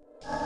you